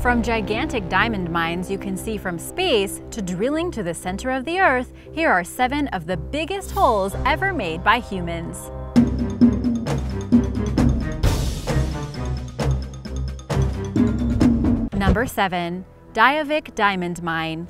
From gigantic diamond mines you can see from space to drilling to the center of the Earth, here are seven of the biggest holes ever made by humans. Number 7. Diavik Diamond Mine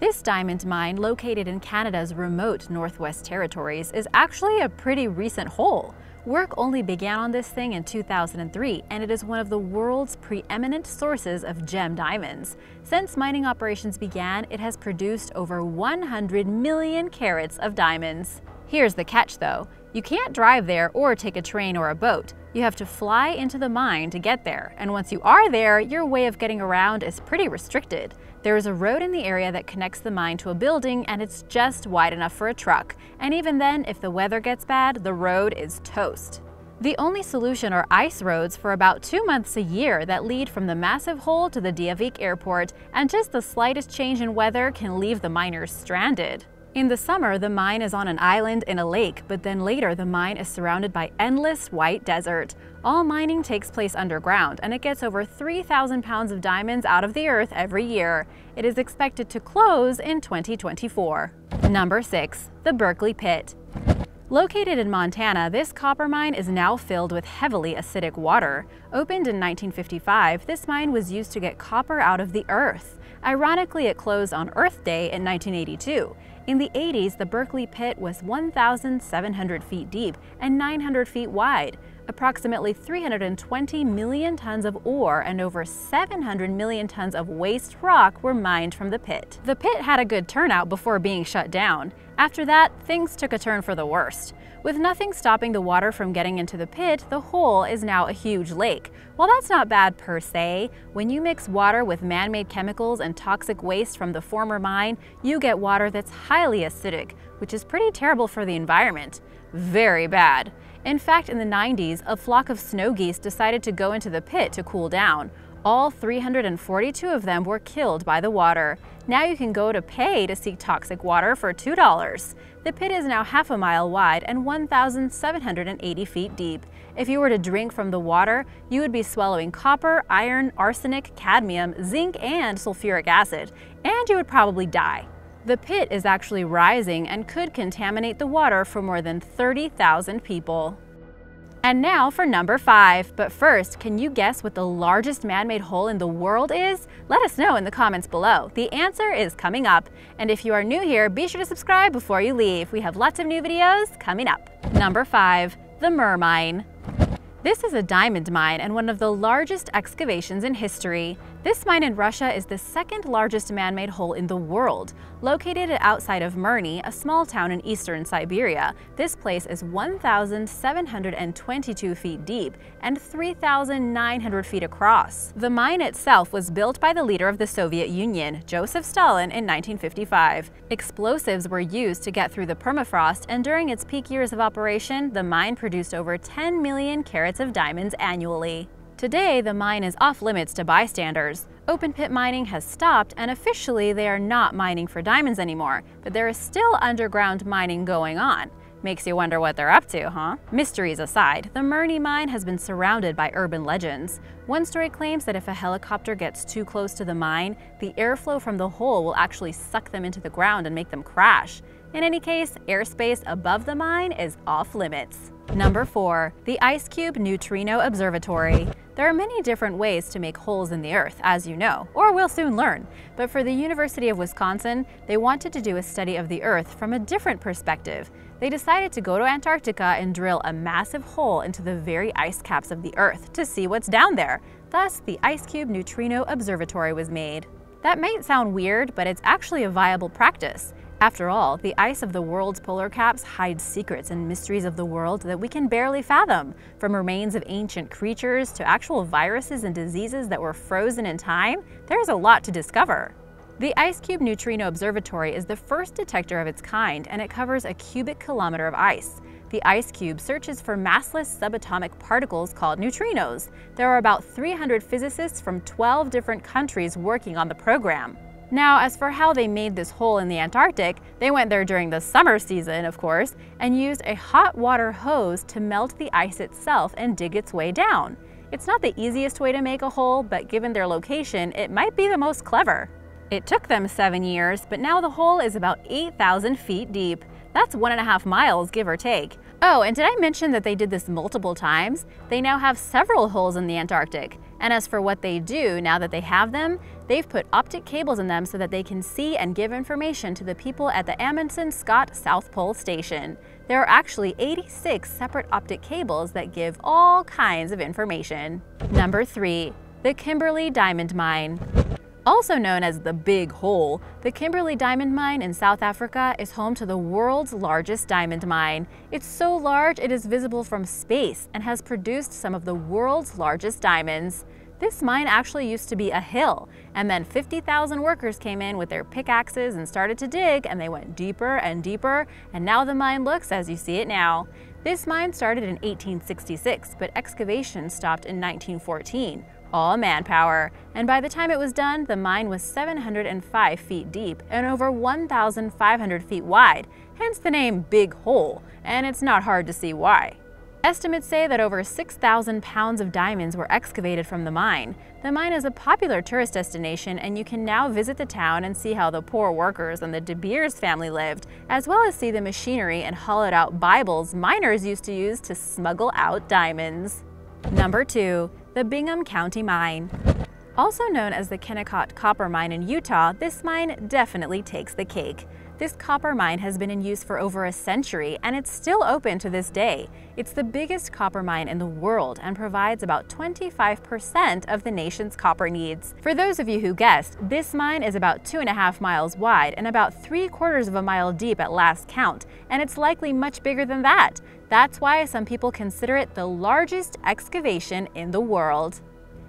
This diamond mine, located in Canada's remote Northwest Territories, is actually a pretty recent hole. Work only began on this thing in 2003, and it is one of the world's preeminent sources of gem diamonds. Since mining operations began, it has produced over 100 million carats of diamonds. Here's the catch though. You can't drive there or take a train or a boat. You have to fly into the mine to get there, and once you are there, your way of getting around is pretty restricted. There is a road in the area that connects the mine to a building and it's just wide enough for a truck. And even then, if the weather gets bad, the road is toast. The only solution are ice roads for about two months a year that lead from the massive hole to the Diavik airport, and just the slightest change in weather can leave the miners stranded. In the summer, the mine is on an island in a lake, but then later the mine is surrounded by endless white desert. All mining takes place underground, and it gets over 3,000 pounds of diamonds out of the earth every year. It is expected to close in 2024. Number 6. The Berkeley Pit Located in Montana, this copper mine is now filled with heavily acidic water. Opened in 1955, this mine was used to get copper out of the earth. Ironically, it closed on Earth Day in 1982. In the 80s, the Berkeley pit was 1,700 feet deep and 900 feet wide. Approximately 320 million tons of ore and over 700 million tons of waste rock were mined from the pit. The pit had a good turnout before being shut down. After that, things took a turn for the worst. With nothing stopping the water from getting into the pit, the hole is now a huge lake. While that's not bad per se, when you mix water with man-made chemicals and toxic waste from the former mine, you get water that's highly acidic, which is pretty terrible for the environment. Very bad. In fact, in the 90s, a flock of snow geese decided to go into the pit to cool down. All 342 of them were killed by the water. Now you can go to pay to see toxic water for $2. The pit is now half a mile wide and 1,780 feet deep. If you were to drink from the water, you would be swallowing copper, iron, arsenic, cadmium, zinc, and sulfuric acid, and you would probably die. The pit is actually rising and could contaminate the water for more than 30,000 people. And now for number five. But first, can you guess what the largest man-made hole in the world is? Let us know in the comments below. The answer is coming up. And if you are new here, be sure to subscribe before you leave. We have lots of new videos coming up. Number five, the Mine. This is a diamond mine and one of the largest excavations in history. This mine in Russia is the second largest man-made hole in the world. Located outside of Mirny, a small town in eastern Siberia, this place is 1,722 feet deep and 3,900 feet across. The mine itself was built by the leader of the Soviet Union, Joseph Stalin, in 1955. Explosives were used to get through the permafrost, and during its peak years of operation, the mine produced over 10 million carats of diamonds annually. Today, the mine is off limits to bystanders. Open pit mining has stopped and officially they are not mining for diamonds anymore, but there is still underground mining going on. Makes you wonder what they're up to, huh? Mysteries aside, the Mirny mine has been surrounded by urban legends. One story claims that if a helicopter gets too close to the mine, the airflow from the hole will actually suck them into the ground and make them crash. In any case, airspace above the mine is off limits. Number 4. The IceCube Neutrino Observatory there are many different ways to make holes in the earth, as you know, or we'll soon learn. But for the University of Wisconsin, they wanted to do a study of the earth from a different perspective. They decided to go to Antarctica and drill a massive hole into the very ice caps of the earth to see what's down there. Thus, the IceCube Neutrino Observatory was made. That might sound weird, but it's actually a viable practice. After all, the ice of the world's polar caps hides secrets and mysteries of the world that we can barely fathom, from remains of ancient creatures to actual viruses and diseases that were frozen in time, there's a lot to discover. The IceCube Neutrino Observatory is the first detector of its kind, and it covers a cubic kilometer of ice. The IceCube searches for massless subatomic particles called neutrinos. There are about 300 physicists from 12 different countries working on the program. Now, as for how they made this hole in the Antarctic, they went there during the summer season, of course, and used a hot water hose to melt the ice itself and dig its way down. It's not the easiest way to make a hole, but given their location, it might be the most clever. It took them seven years, but now the hole is about 8,000 feet deep. That's one and a half miles, give or take. Oh, and did I mention that they did this multiple times? They now have several holes in the Antarctic. And as for what they do now that they have them, they've put optic cables in them so that they can see and give information to the people at the Amundsen Scott South Pole Station. There are actually 86 separate optic cables that give all kinds of information. Number 3. The Kimberley Diamond Mine also known as the Big Hole, the Kimberley Diamond Mine in South Africa is home to the world's largest diamond mine. It's so large it is visible from space and has produced some of the world's largest diamonds. This mine actually used to be a hill, and then 50,000 workers came in with their pickaxes and started to dig, and they went deeper and deeper, and now the mine looks as you see it now. This mine started in 1866, but excavation stopped in 1914 all manpower, and by the time it was done, the mine was 705 feet deep and over 1,500 feet wide, hence the name Big Hole, and it's not hard to see why. Estimates say that over 6,000 pounds of diamonds were excavated from the mine. The mine is a popular tourist destination and you can now visit the town and see how the poor workers and the De Beers family lived, as well as see the machinery and hollowed out Bibles miners used to use to smuggle out diamonds. Number 2 the Bingham County Mine. Also known as the Kennecott Copper Mine in Utah, this mine definitely takes the cake. This copper mine has been in use for over a century and it's still open to this day. It's the biggest copper mine in the world and provides about 25% of the nation's copper needs. For those of you who guessed, this mine is about two and a half miles wide and about three quarters of a mile deep at last count, and it's likely much bigger than that. That's why some people consider it the largest excavation in the world.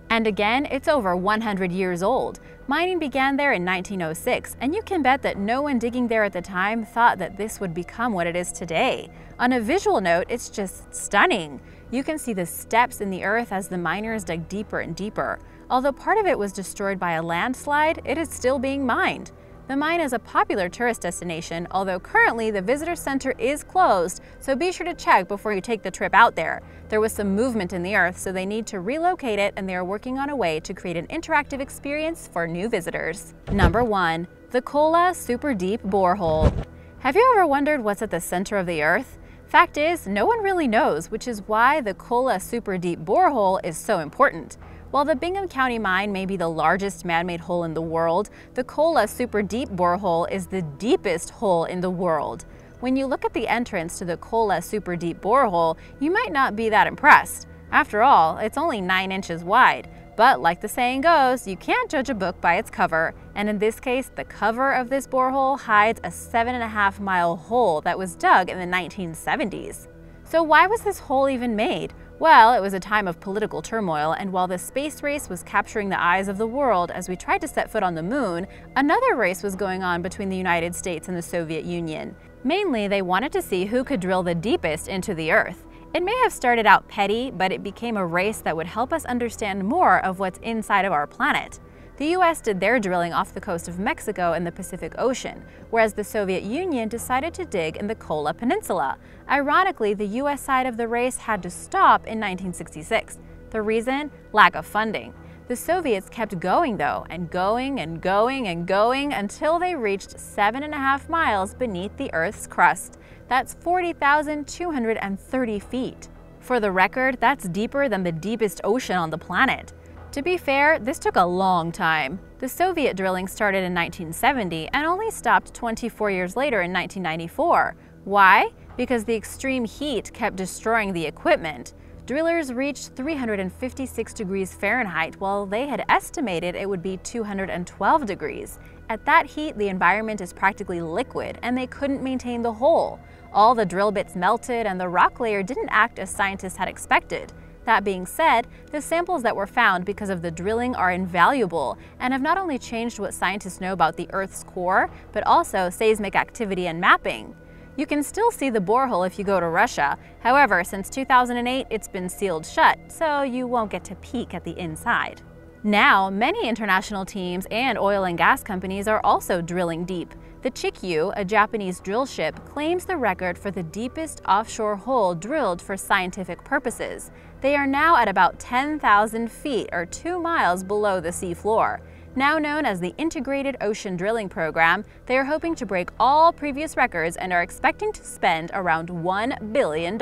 And again, it's over 100 years old. Mining began there in 1906, and you can bet that no one digging there at the time thought that this would become what it is today. On a visual note, it's just stunning. You can see the steps in the earth as the miners dug deeper and deeper. Although part of it was destroyed by a landslide, it is still being mined. The mine is a popular tourist destination, although currently the visitor center is closed, so be sure to check before you take the trip out there. There was some movement in the earth, so they need to relocate it and they are working on a way to create an interactive experience for new visitors. Number 1. The Kola Super Deep Borehole Have you ever wondered what's at the center of the earth? Fact is, no one really knows, which is why the Kola Super Deep Borehole is so important. While the Bingham County mine may be the largest man-made hole in the world, the Kola Super Deep Borehole is the deepest hole in the world. When you look at the entrance to the Kola Super Deep Borehole, you might not be that impressed. After all, it's only 9 inches wide. But like the saying goes, you can't judge a book by its cover. And in this case, the cover of this borehole hides a seven and a half mile hole that was dug in the 1970s. So why was this hole even made? Well, it was a time of political turmoil, and while the space race was capturing the eyes of the world as we tried to set foot on the moon, another race was going on between the United States and the Soviet Union. Mainly, they wanted to see who could drill the deepest into the Earth. It may have started out petty, but it became a race that would help us understand more of what's inside of our planet. The US did their drilling off the coast of Mexico in the Pacific Ocean, whereas the Soviet Union decided to dig in the Kola Peninsula. Ironically, the US side of the race had to stop in 1966. The reason? Lack of funding. The Soviets kept going though, and going and going and going until they reached seven and a half miles beneath the Earth's crust. That's 40,230 feet. For the record, that's deeper than the deepest ocean on the planet. To be fair, this took a long time. The Soviet drilling started in 1970 and only stopped 24 years later in 1994. Why? Because the extreme heat kept destroying the equipment. Drillers reached 356 degrees Fahrenheit while they had estimated it would be 212 degrees. At that heat, the environment is practically liquid and they couldn't maintain the hole. All the drill bits melted and the rock layer didn't act as scientists had expected. That being said, the samples that were found because of the drilling are invaluable and have not only changed what scientists know about the Earth's core, but also seismic activity and mapping. You can still see the borehole if you go to Russia. However, since 2008, it's been sealed shut, so you won't get to peek at the inside. Now, many international teams and oil and gas companies are also drilling deep. The Chikyu, a Japanese drill ship, claims the record for the deepest offshore hole drilled for scientific purposes. They are now at about 10,000 feet, or 2 miles below the seafloor. Now known as the Integrated Ocean Drilling Program, they are hoping to break all previous records and are expecting to spend around $1 billion.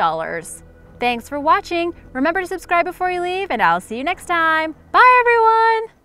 Thanks for watching. Remember to subscribe before you leave, and I'll see you next time. Bye, everyone!